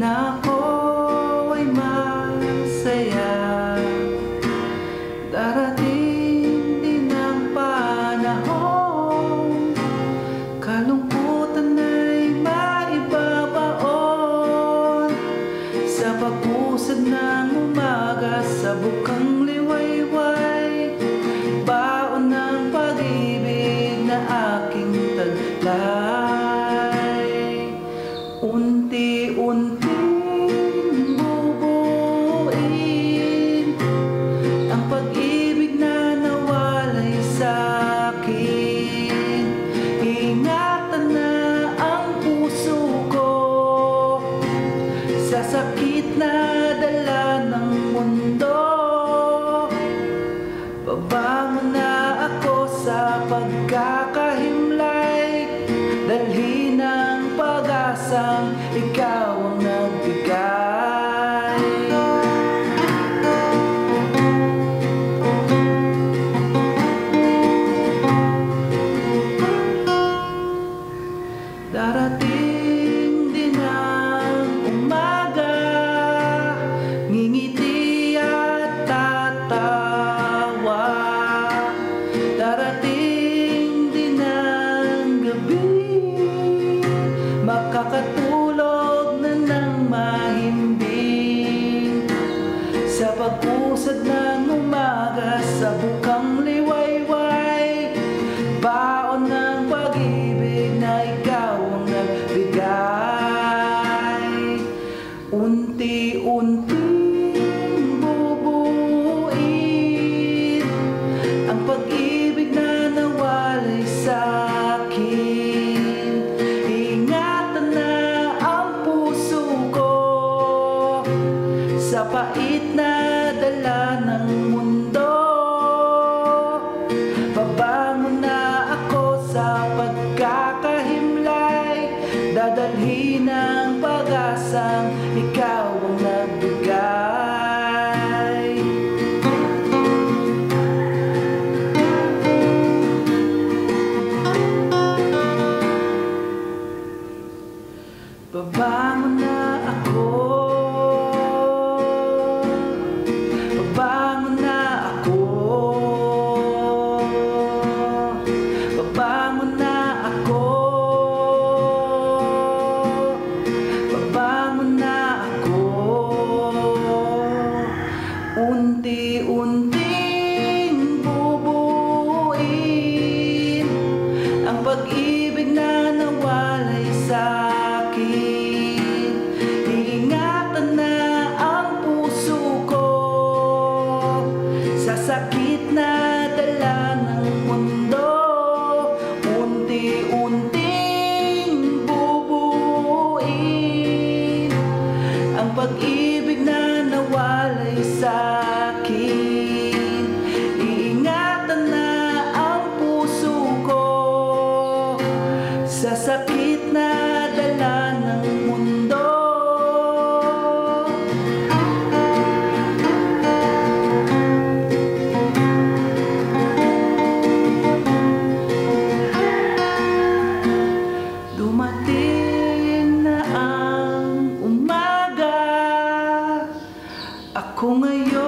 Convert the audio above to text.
na ako ay Darating din ang panahon. Kalungkutan ay maibabaon. Sa pag-usad ng umaga Sa bukang liwayway Baon ng aking taglay. Unti-unting pag-asang ikaw ang nagbigay. Darating Makakatulog na ng mahimbing. Sa pag-usad ng umaga Sa bukang liwayway Baon ng pag-ibig na ikaw ang nagbigay. Unti-unting Sa pait na Unti-unting bubuin Ang pag-ibig na nawalay sa akin. Iingatan na ang puso ko Sa sakit na Ako ngayon